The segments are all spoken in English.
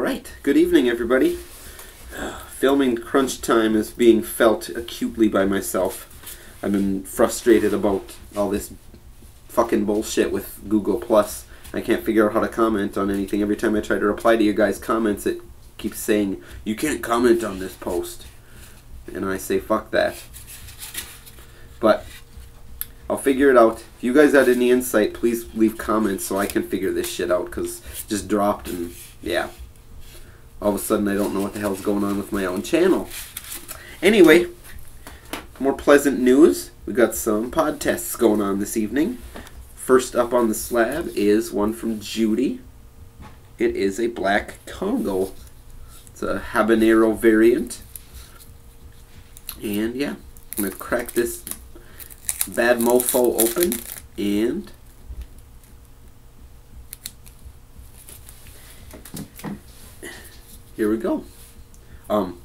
All right. Good evening, everybody. Filming crunch time is being felt acutely by myself. I've been frustrated about all this fucking bullshit with Google Plus. I can't figure out how to comment on anything. Every time I try to reply to your guys' comments, it keeps saying you can't comment on this post, and I say fuck that. But I'll figure it out. If you guys had any insight, please leave comments so I can figure this shit out because just dropped and yeah. All of a sudden I don't know what the hell's going on with my own channel. Anyway, more pleasant news. We got some pod tests going on this evening. First up on the slab is one from Judy. It is a black Congo. It's a habanero variant. And yeah, I'm to crack this bad mofo open and here we go. Um,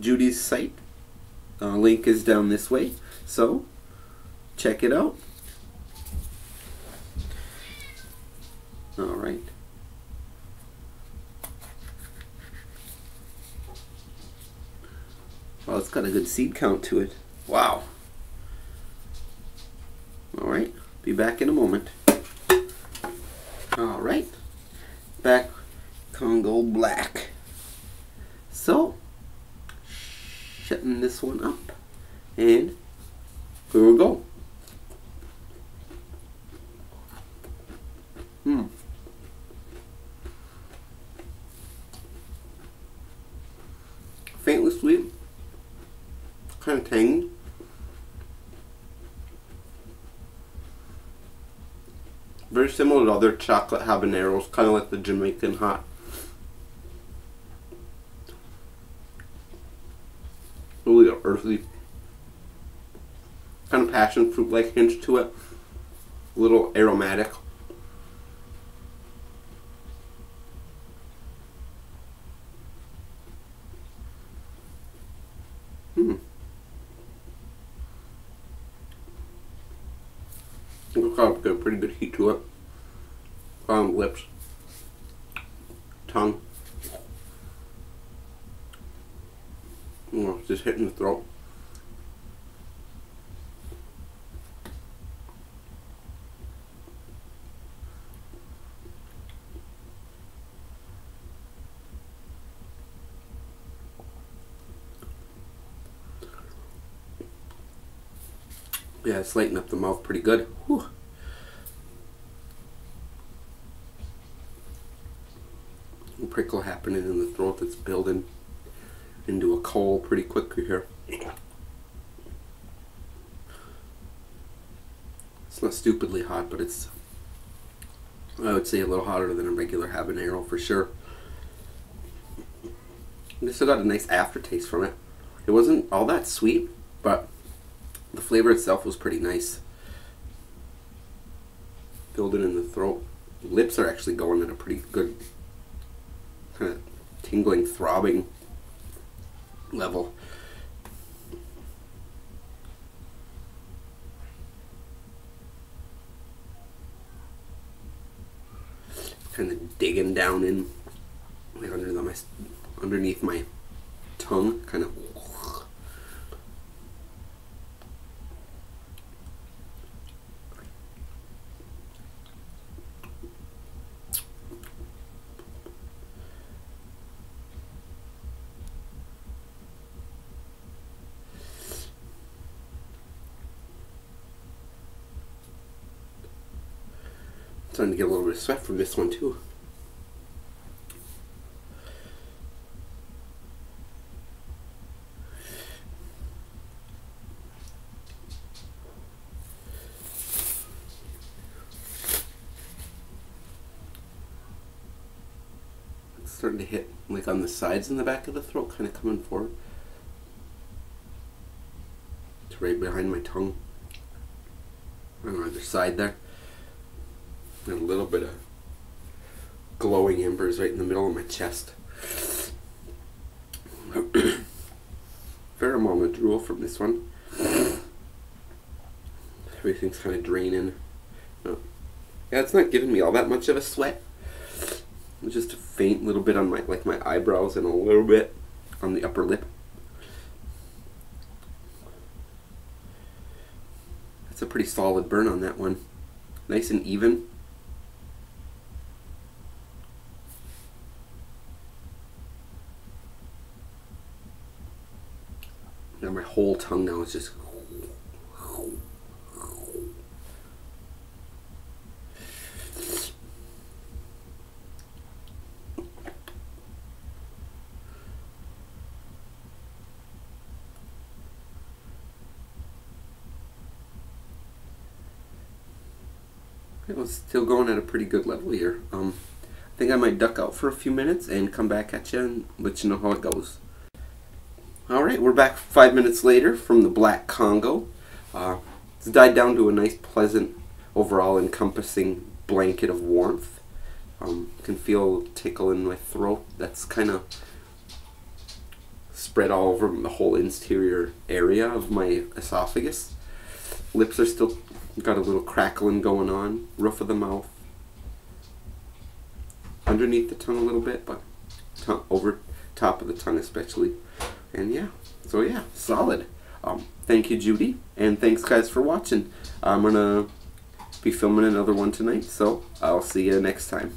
Judy's site uh, link is down this way, so check it out. All right. Well, it's got a good seed count to it. Wow. All right. Be back in a moment. All right. Back Congo Black. So, shutting this one up. And here we go. Hmm. Faintly sweet. Kind of tangy. Very similar to other chocolate habaneros, kind of like the Jamaican hot. Really earthy. Kind of passion fruit like hinge to it. A little aromatic. Hmm. It's got a pretty good heat to it. Um, lips, tongue. Oh, just hitting the throat. Yeah, it's lighting up the mouth pretty good. Whew. A prickle happening in the throat that's building into a coal pretty quickly here. It's not stupidly hot, but it's, I would say, a little hotter than a regular habanero for sure. This still got a nice aftertaste from it. It wasn't all that sweet, but the flavor itself was pretty nice. Building in the throat. Lips are actually going at a pretty good kind of tingling, throbbing level. Kind of digging down in, like under the, my, underneath my tongue, kind of. Starting to get a little bit of sweat from this one too. It's starting to hit like on the sides and the back of the throat, kind of coming forward. It's right behind my tongue. On either side there a little bit of glowing embers right in the middle of my chest. Amount of drool from this one. Everything's kind of draining. Oh. Yeah, it's not giving me all that much of a sweat. Just a faint little bit on my like my eyebrows and a little bit on the upper lip. That's a pretty solid burn on that one. Nice and even. Now my whole tongue now is just It was still going at a pretty good level here. Um, I think I might duck out for a few minutes and come back at you and let you know how it goes. Alright, we're back five minutes later from the Black Congo. Uh, it's died down to a nice, pleasant, overall encompassing blanket of warmth. Um, can feel a tickle in my throat. That's kind of spread all over the whole interior area of my esophagus. Lips are still got a little crackling going on. Roof of the mouth. Underneath the tongue a little bit, but over top of the tongue especially. And yeah, so yeah, solid. Um, thank you, Judy, and thanks guys for watching. I'm gonna be filming another one tonight, so I'll see you next time.